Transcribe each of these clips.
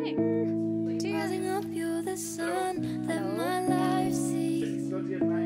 Okay. Rising up, you're the sun that my life sees. You my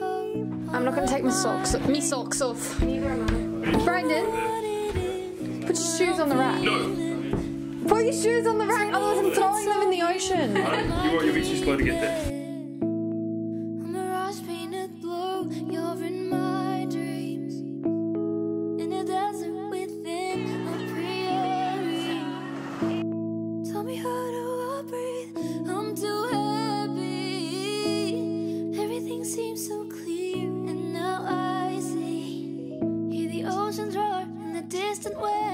home. I'm not gonna take my socks off. Me socks off. Brandon, put your shoes on the rack. No. Put your shoes on the rack, otherwise I'm throwing them in the ocean. You are, you'll be too slow to get there. distant way.